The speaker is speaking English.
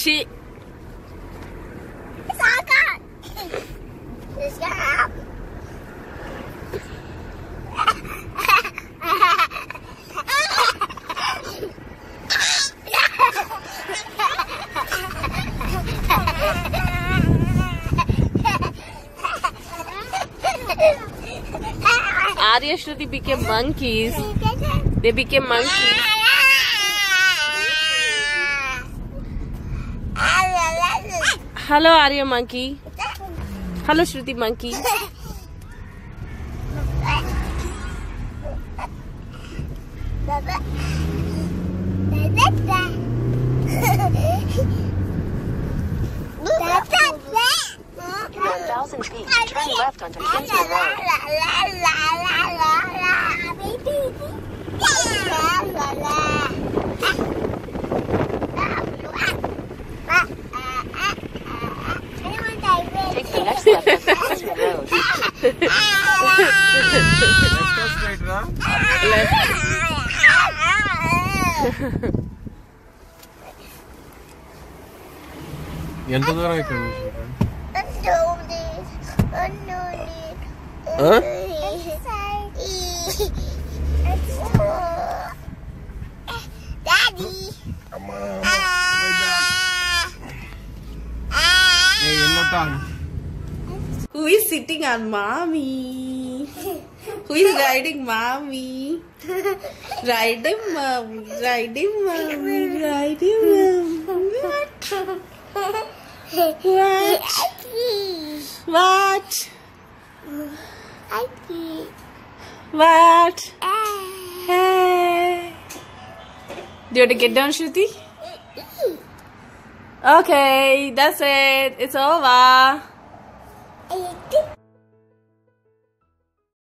She. Arya Sruti became monkeys. They became monkeys. Hello, Arya monkey. Hello, Sruti monkey. One thousand feet. Turn left onto Road. Road. Let's go straight రా ఎంత దూరం ఇక్కడ నుంచి Huh? Daddy. అమ్మా yellow tan Who is sitting on mommy? Who is riding mommy? Riding mommy, riding mommy, riding mommy. What? What? What? What? Hey. Do you want to get down, Sruti? Okay, that's it. It's over. 哎。